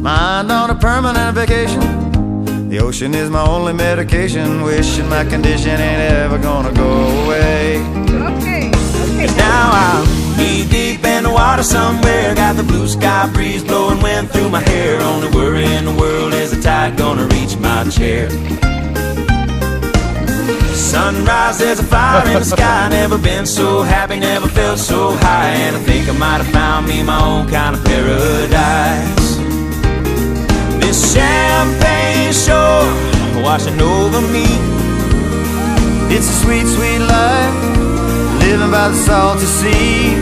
Mind on a permanent vacation. The ocean is my only medication. Wishing my condition ain't ever gonna go away. Okay. Okay. Now I'm knee deep in the water somewhere. Got the blue sky breeze blowing wind through my hair. Only worry in the world is the tide gonna reach my chair. Sunrise, there's a fire in the sky. Never been so happy, never felt so high. And I think I might have found me my own kind of paradise. This champagne shore washing over me. It's a sweet, sweet life, living by the salty sea.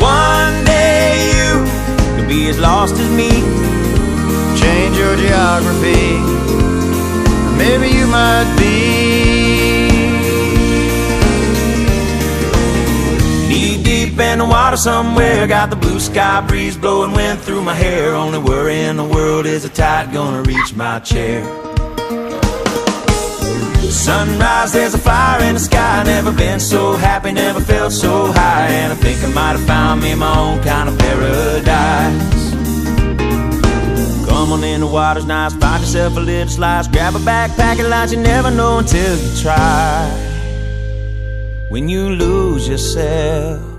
One day you could be as lost as me. Change your geography, maybe you might be. The water somewhere. Got the blue sky breeze blowing wind through my hair. Only worry in the world is the tide gonna reach my chair. Sunrise, there's a fire in the sky. Never been so happy, never felt so high. And I think I might have found me my own kind of paradise. Come on in, the water's nice. Find yourself a little slice. Grab a backpack and lunch. You never know until you try. When you lose yourself